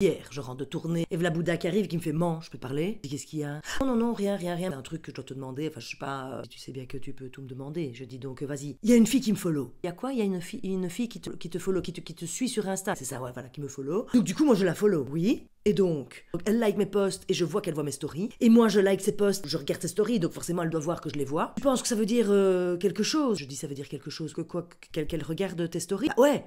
Hier, je rentre de tournée, et voilà Bouddha qui arrive qui me fait Man, je peux parler? Je Qu'est-ce qu'il y a? Non, non, non, rien, rien, rien. Un truc que je dois te demander, enfin, je sais pas, euh, tu sais bien que tu peux tout me demander. Je dis donc, euh, vas-y. Il y a une fille qui me follow. Il y a quoi? Il y a une fille, une fille qui te, qui te follow, qui te, qui te suit sur Insta. C'est ça, ouais, voilà, qui me follow. Donc, du coup, moi, je la follow. Oui. Et donc, elle like mes posts et je vois qu'elle voit mes stories. Et moi, je like ses posts, je regarde ses stories, donc forcément, elle doit voir que je les vois. Tu penses que ça veut dire euh, quelque chose? Je dis, ça veut dire quelque chose que quoi Qu'elle qu'elle regarde tes stories? Bah, Ouais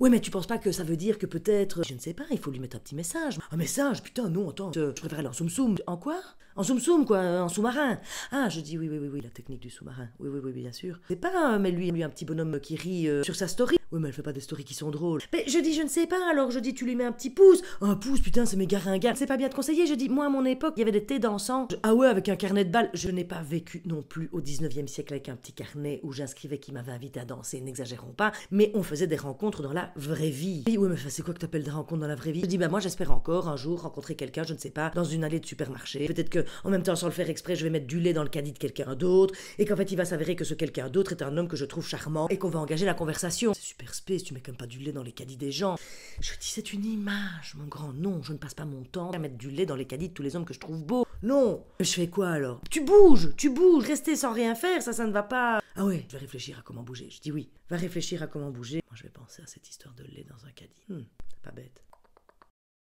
Ouais, mais tu penses pas que ça veut dire que peut-être. Je ne sais pas, il faut lui mettre un petit message. Un message Putain, non, attends, je préfère aller en soum soum. En quoi? En soum soum, quoi, en sous-marin. Ah, je dis oui, oui, oui, oui, la technique du sous-marin. Oui, oui, oui, bien sûr. C'est pas, mais lui, lui, un petit bonhomme qui rit euh, sur sa story. Oui, mais elle fait pas des stories qui sont drôles. Mais je dis, je ne sais pas, alors je dis, tu lui mets un petit pouce. Un pouce, putain, c'est méga ringard. C'est pas bien de conseiller. Je dis, moi, à mon époque, il y avait des thés dansants. Ah ouais, avec un carnet de balles. Je n'ai pas vécu non plus au 19e siècle avec un petit carnet où j'inscrivais qui m'avait invité à danser, n'exagérons pas. Mais on faisait des rencontres dans la vraie vie. Oui, ouais, mais c'est quoi que t'appelles des rencontres dans la vraie vie? Je dis, bah moi, j'espère encore un jour rencontrer quelqu'un, je ne sais pas, dans une allée de supermarché. Peut-être que, en même temps, sans le faire exprès, je vais mettre du lait dans le caddie de quelqu'un d'autre. Et qu'en fait, il va s'avérer que ce quelqu'un d'autre est un homme que je trouve charmant et qu'on va engager la conversation. C'est super space, tu mets quand même pas du lait dans les caddies des gens. Je dis, c'est une image, mon grand. Non, je ne passe pas mon temps à mettre du lait dans les caddies de tous les hommes que je trouve beaux. Non. Je fais quoi alors? Tu bouges, tu bouges. Rester sans rien faire, ça, ça ne va pas. Ah ouais, je vais réfléchir à comment bouger. Je dis oui. Va réfléchir à comment bouger. Moi, je vais penser à cette histoire de lait dans un caddie. Hmm.